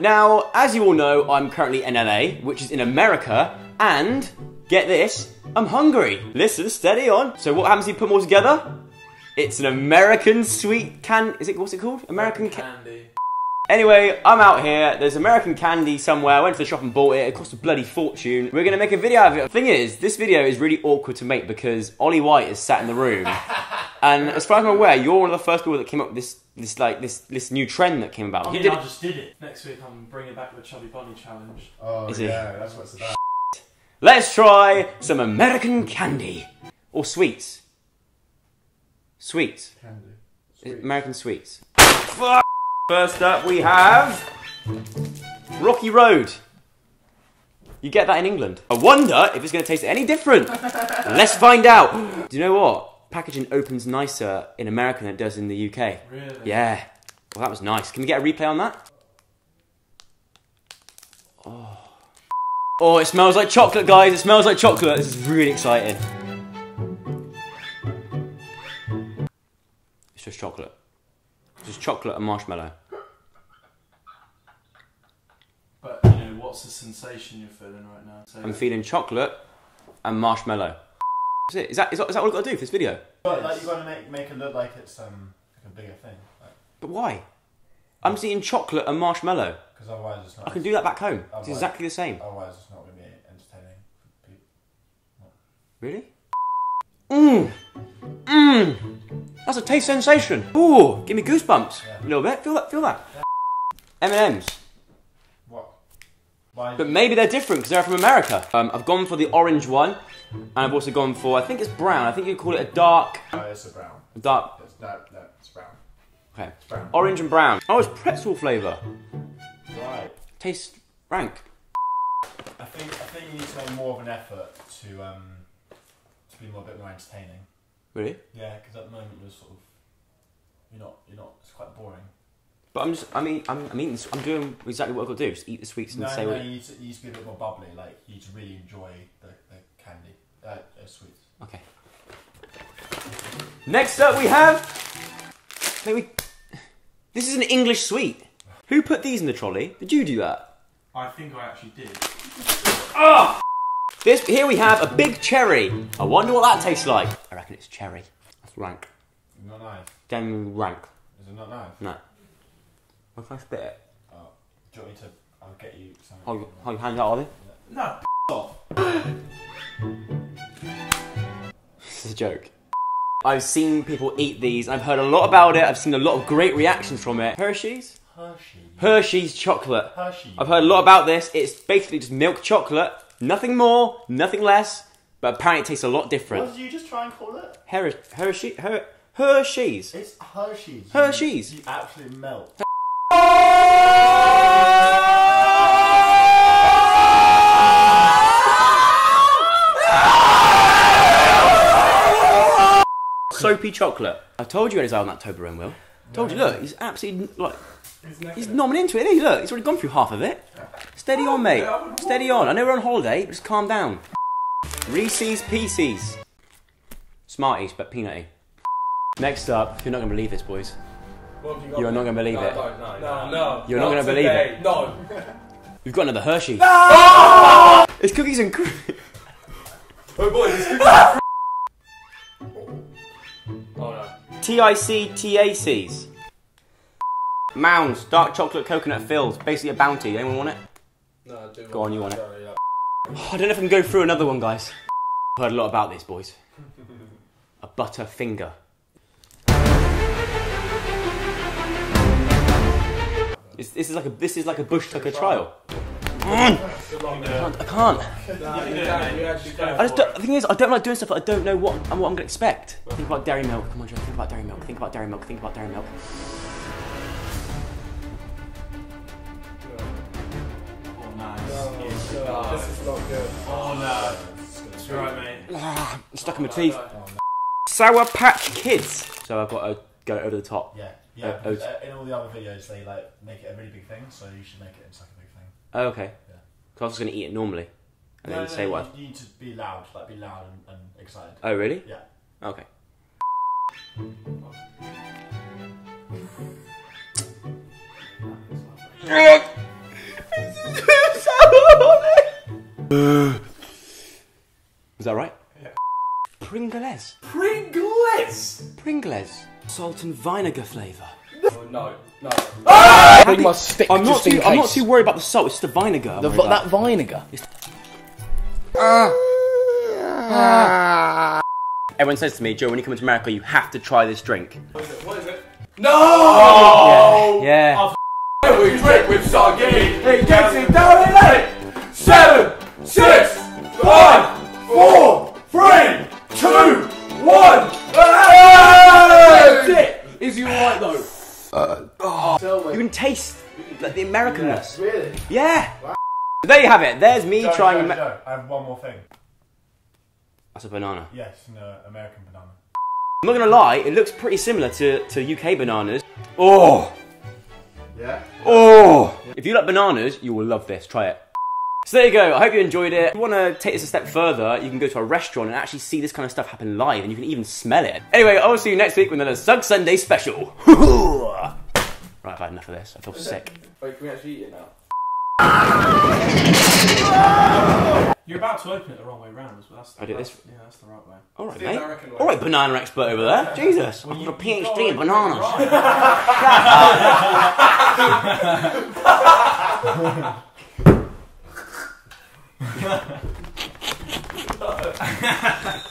Now, as you all know, I'm currently in LA, which is in America, and get this, I'm hungry. Listen, steady on. So what happens if you put them all together? It's an American sweet can. Is it what's it called? American can. Candy. Anyway, I'm out here. There's American candy somewhere. I went to the shop and bought it. It cost a bloody fortune. We're gonna make a video of it. The thing is, this video is really awkward to make because Oli White is sat in the room, and as far as I'm aware, you're one of the first people that came up with this, this like this, this new trend that came about. I mean, did I just did it. Next week, I'm bringing back the Chubby Bunny challenge. Oh, Is he? yeah, that's what it's about. Let's try some American candy or sweets. Sweets. Candy. American sweets. First up, we have Rocky Road. You get that in England. I wonder if it's going to taste any different. Let's find out. Do you know what? Packaging opens nicer in America than it does in the UK. Really? Yeah. Well, that was nice. Can we get a replay on that? Oh. Oh, it smells like chocolate, guys. It smells like chocolate. This is really exciting. It's just chocolate. It's just chocolate and marshmallow. But, you know, what's the sensation you're feeling right now? So, I'm feeling chocolate and marshmallow. It. Is that, is that, is that all I've got to do for this video? But like you gotta make make it look like it's um like a bigger thing, Like, But why? I'm seeing chocolate and marshmallow. because otherwise it's not. I can do that back home. It's exactly the same. Otherwise it's not gonna be entertaining for people. Really? Mmm. Mmm. That's a taste sensation. Ooh, give me goosebumps. Yeah. A little bit. Feel that. Feel that. M and M's. What? Why? But maybe they're different because they're from America. Um, I've gone for the orange one, and I've also gone for I think it's brown. I think you call it a dark, Oh, it's a brown. a dark. It's, no, no, it's brown. Okay. It's brown. Orange and brown. Oh, it's pretzel flavour. Right. Tastes rank. I think I think you need to make more of an effort to um to be more a bit more entertaining. Really? Yeah, because at the moment you're sort of you're not you're not. It's quite boring. But I'm just. I mean, I'm. I'm eating. I'm doing exactly what I've got to do. Just eat the sweets and No, say no, what. you need, to, you need to be a bit more bubbly. Like you need to really enjoy the, the candy, uh, uh, sweets. Okay. Next up, we have. Maybe. This is an English sweet. Who put these in the trolley? Did you do that? I think I actually did. Oh! This here we have a big cherry. I wonder what that tastes like. I reckon it's cherry. That's rank. Not nice. Damn rank. Is it not nice? No. What if I spit it? Oh, do you want me to? I'll get you something. Hold, hold your hands out, Oli. No, off. This is a joke. I've seen people eat these. I've heard a lot about it. I've seen a lot of great reactions from it. Hershey's? Hershey. Hershey's chocolate. Hershey. I've heard a lot about this. It's basically just milk chocolate. Nothing more, nothing less. But apparently it tastes a lot different. What did you just try and call it? Her- Hershey? Her- Hershey's. It's Hershey's. Hershey's. You, you actually melt. Soapy chocolate. I told you he was out on that Toblerone, Will. Told you, look, he's absolutely, like, he's nomming into it, isn't he? Look, he's already gone through half of it. Steady on, mate. Steady on. I know we're on holiday, but just calm down. Reese's Pieces. Smarties, but peanutty. Next up, you're not going to believe this, boys. You You're not going to believe no, it. No, no, no, no. You're not gonna believe today. No. We've got another Hershey. It's cookies and cream. Oh boy, T-I-C-T-A-C's. Mounds, dark chocolate coconut fills. Basically a bounty. Anyone want it? No, I do Go on, you want it. Yeah. Oh, I don't know if I can go through another one, guys. I've heard a lot about this, boys. A Butterfinger. This, this is like a this is like a bush tucker trial. I can't. I can't. No, you can, you actually can. I just don't, the thing is, I don't like doing stuff that I don't know what I'm what I'm gonna expect. Think about dairy milk. Come on, Joe. Think about dairy milk. Think about dairy milk. Think about dairy milk. Oh, nice. No, no, This is not good. Oh, no. It's right, mate. Ah, it's stuck in my teeth. No. Sour Patch Kids. So I've got to go over the top. Yeah, yeah. Oh. uh, in all the other videos, they like make it a really big thing, so you should make it into like a big thing. Oh, okay. Yeah. Because I was going to eat it normally and no, then no, say no, what. You need to be loud, like be loud and, and excited. Oh, really? Yeah. Okay. Is that right? Yeah. Pringles. Pringles. Pringles. Salt and vinegar flavour. Oh, no, no. Ah! Bring my stick I'm not too. I'm not too worried about the salt. It's the vinegar. The, worried vi- about. that vinegar. Ah. Everyone says to me, Joe, when you come to America, you have to try this drink. What is it? What is it? No! Oh, yeah. We drink with sardine. It gets it down in eight, seven, six, taste like, the Americanness. Really? Yeah. There you have it. There's me Joe, trying. Joe, Joe, I have one more thing. That's a banana. Yes, no, American banana. I'm not gonna lie. It looks pretty similar to, to UK bananas. Oh. Yeah? Oh! If you like bananas, you will love this. Try it. So there you go. I hope you enjoyed it. If you want to take this a step further, you can go to a restaurant and actually see this kind of stuff happen live, and you can even smell it. Anyway, I will see you next week with another Sugg Sunday special. right, I've enough of this. I feel sick. Wait, can we actually eat it now? You're about to open it the wrong way round as well. That's the, I do this- Yeah, that's the right way. All right, mate. All right, banana expert over there. Jesus, Well, I've got a PhD in bananas. open it right.